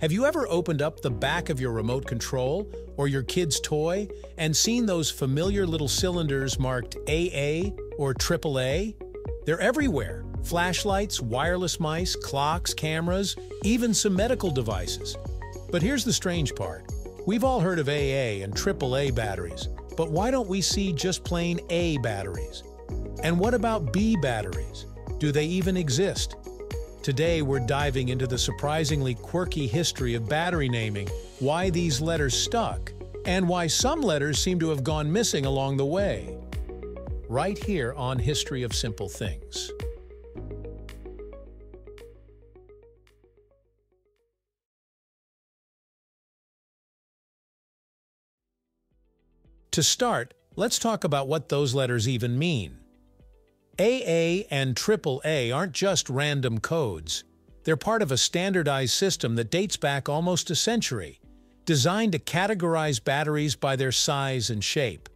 Have you ever opened up the back of your remote control or your kid's toy and seen those familiar little cylinders marked AA or AAA? They're everywhere. Flashlights, wireless mice, clocks, cameras, even some medical devices. But here's the strange part. We've all heard of AA and AAA batteries, but why don't we see just plain A batteries? And what about B batteries? Do they even exist? Today, we're diving into the surprisingly quirky history of battery naming, why these letters stuck, and why some letters seem to have gone missing along the way. Right here on History of Simple Things. To start, let's talk about what those letters even mean. AA and AAA aren't just random codes. They're part of a standardized system that dates back almost a century, designed to categorize batteries by their size and shape.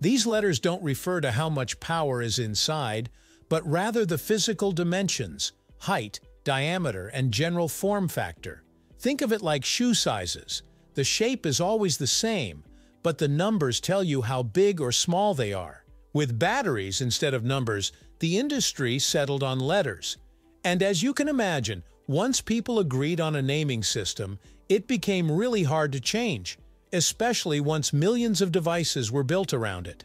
These letters don't refer to how much power is inside, but rather the physical dimensions, height, diameter, and general form factor. Think of it like shoe sizes. The shape is always the same, but the numbers tell you how big or small they are. With batteries instead of numbers, the industry settled on letters. And as you can imagine, once people agreed on a naming system, it became really hard to change, especially once millions of devices were built around it.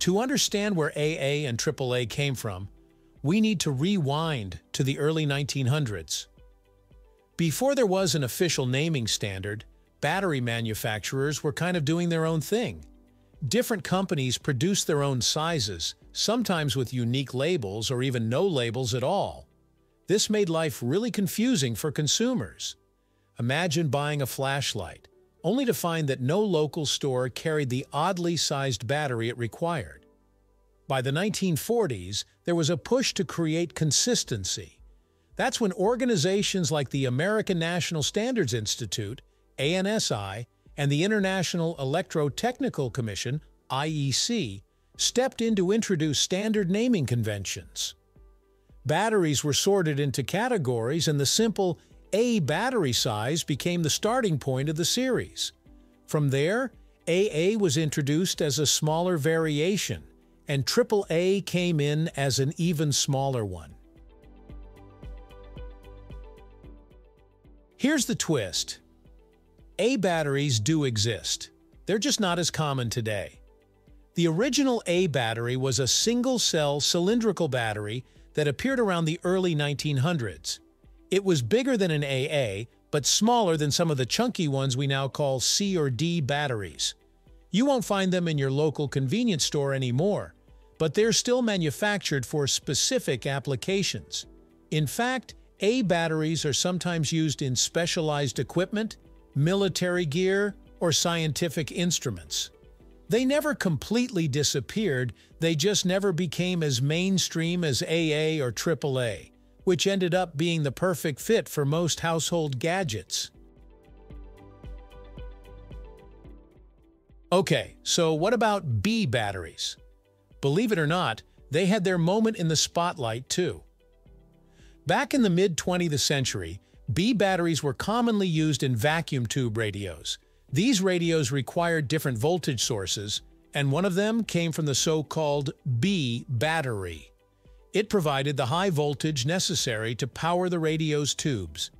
To understand where AA and AAA came from, we need to rewind to the early 1900s. Before there was an official naming standard, battery manufacturers were kind of doing their own thing. Different companies produced their own sizes, sometimes with unique labels or even no labels at all. This made life really confusing for consumers. Imagine buying a flashlight, only to find that no local store carried the oddly sized battery it required. By the 1940s, there was a push to create consistency. That's when organizations like the American National Standards Institute ANSI, and the International Electrotechnical Commission, IEC, stepped in to introduce standard naming conventions. Batteries were sorted into categories and the simple A battery size became the starting point of the series. From there, AA was introduced as a smaller variation, and AAA came in as an even smaller one. Here's the twist. A batteries do exist. They're just not as common today. The original A battery was a single-cell cylindrical battery that appeared around the early 1900s. It was bigger than an AA, but smaller than some of the chunky ones we now call C or D batteries. You won't find them in your local convenience store anymore, but they're still manufactured for specific applications. In fact, A batteries are sometimes used in specialized equipment, military gear, or scientific instruments. They never completely disappeared, they just never became as mainstream as AA or AAA, which ended up being the perfect fit for most household gadgets. Okay, so what about B batteries? Believe it or not, they had their moment in the spotlight too. Back in the mid-20th century, B batteries were commonly used in vacuum tube radios. These radios required different voltage sources, and one of them came from the so-called B battery. It provided the high voltage necessary to power the radio's tubes.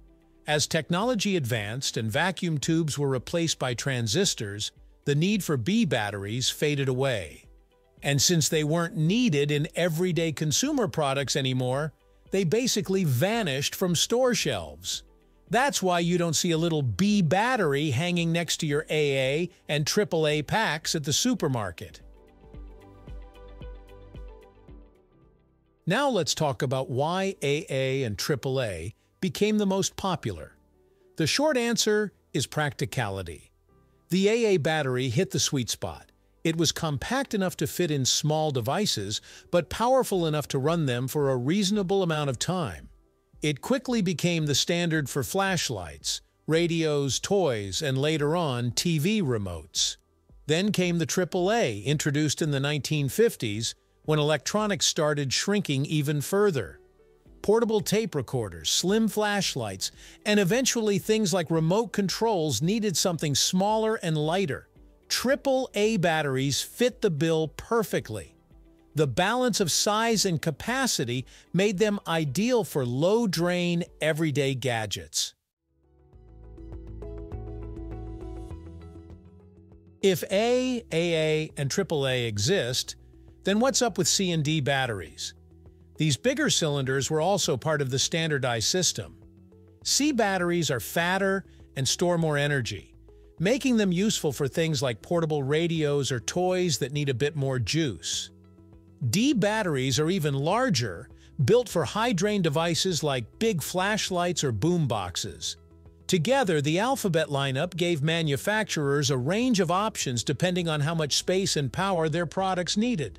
As technology advanced and vacuum tubes were replaced by transistors, the need for B batteries faded away. And since they weren't needed in everyday consumer products anymore, they basically vanished from store shelves. That's why you don't see a little B battery hanging next to your AA and AAA packs at the supermarket. Now let's talk about why AA and AAA became the most popular. The short answer is practicality. The AA battery hit the sweet spot. It was compact enough to fit in small devices, but powerful enough to run them for a reasonable amount of time. It quickly became the standard for flashlights, radios, toys, and later on, TV remotes. Then came the AAA, introduced in the 1950s, when electronics started shrinking even further. portable tape recorders, slim flashlights, and eventually things like remote controls needed something smaller and lighter. Triple A batteries fit the bill perfectly. The balance of size and capacity made them ideal for low-drain, everyday gadgets. If A, AA, and AAA exist, then what's up with C and D batteries? These bigger cylinders were also part of the standardized system. C batteries are fatter and store more energy, making them useful for things like portable radios or toys that need a bit more juice. D batteries are even larger, built for high-drain devices like big flashlights or boom boxes. Together, the Alphabet lineup gave manufacturers a range of options depending on how much space and power their products needed.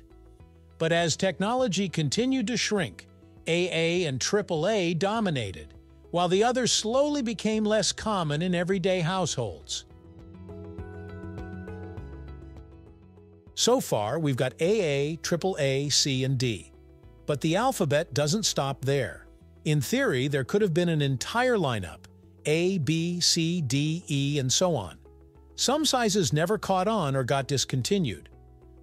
But as technology continued to shrink, AA and AAA dominated, while the others slowly became less common in everyday households. So far, we've got AA, AAA, C, and D. But the alphabet doesn't stop there. In theory, there could have been an entire lineup, A, B, C, D, E, and so on. Some sizes never caught on or got discontinued.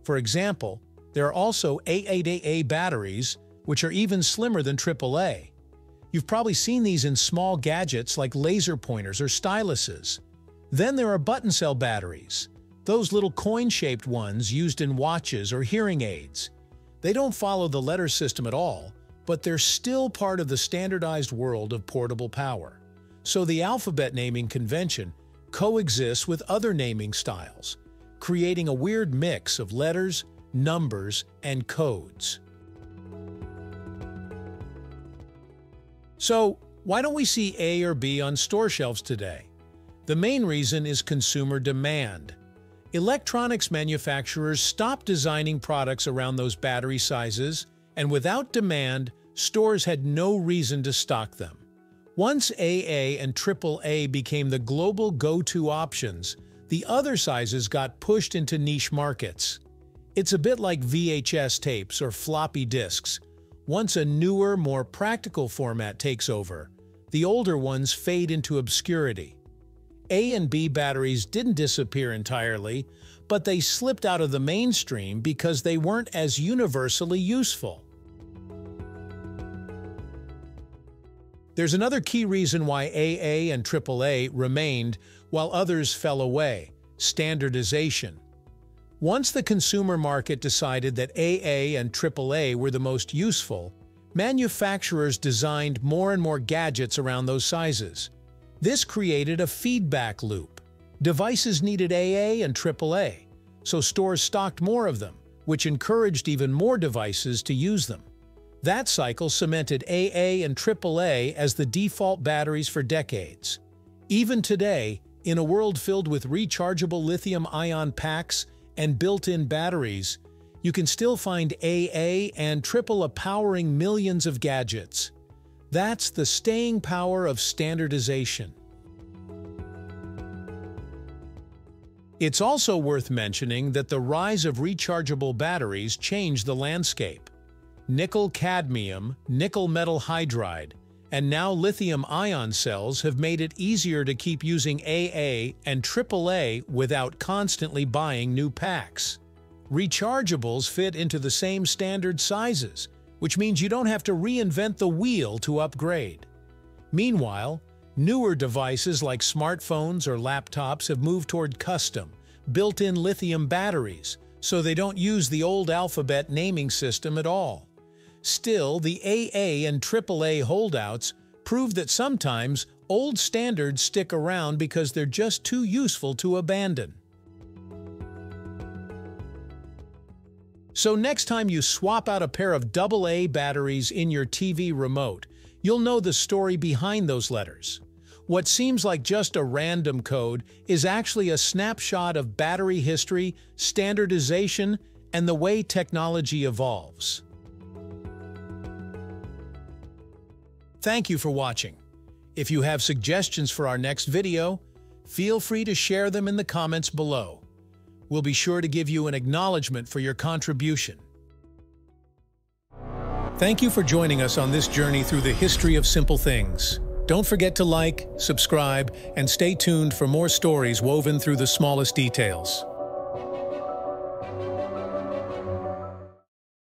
For example, there are also AAAA batteries, which are even slimmer than AAA. You've probably seen these in small gadgets like laser pointers or styluses. Then there are button cell batteries, those little coin-shaped ones used in watches or hearing aids. They don't follow the letter system at all, but they're still part of the standardized world of portable power. So the alphabet naming convention coexists with other naming styles, creating a weird mix of letters, numbers, and codes. So, why don't we see A or B on store shelves today? The main reason is consumer demand. Electronics manufacturers stopped designing products around those battery sizes, and without demand, stores had no reason to stock them. Once AA and AAA became the global go-to options, the other sizes got pushed into niche markets. It's a bit like VHS tapes or floppy disks. Once a newer, more practical format takes over, the older ones fade into obscurity. A and B batteries didn't disappear entirely, but they slipped out of the mainstream because they weren't as universally useful. There's another key reason why AA and AAA remained while others fell away – standardization. Once the consumer market decided that AA and AAA were the most useful, manufacturers designed more and more gadgets around those sizes. This created a feedback loop. Devices needed AA and AAA, so stores stocked more of them, which encouraged even more devices to use them. That cycle cemented AA and AAA as the default batteries for decades. Even today, in a world filled with rechargeable lithium-ion packs and built-in batteries, you can still find AA and AAA powering millions of gadgets. That's the staying power of standardization. It's also worth mentioning that the rise of rechargeable batteries changed the landscape. Nickel-cadmium, nickel metal hydride, and now lithium-ion cells have made it easier to keep using AA and AAA without constantly buying new packs. Rechargeables fit into the same standard sizes, which means you don't have to reinvent the wheel to upgrade. Meanwhile, newer devices like smartphones or laptops have moved toward custom, built-in lithium batteries, so they don't use the old alphabet naming system at all. Still, the AA and AAA holdouts prove that sometimes old standards stick around because they're just too useful to abandon. So next time you swap out a pair of AA batteries in your TV remote, you'll know the story behind those letters. What seems like just a random code is actually a snapshot of battery history, standardization, and the way technology evolves. Thank you for watching. If you have suggestions for our next video, feel free to share them in the comments below. We'll be sure to give you an acknowledgement for your contribution. Thank you for joining us on this journey through the history of simple things. Don't forget to like, subscribe, and stay tuned for more stories woven through the smallest details.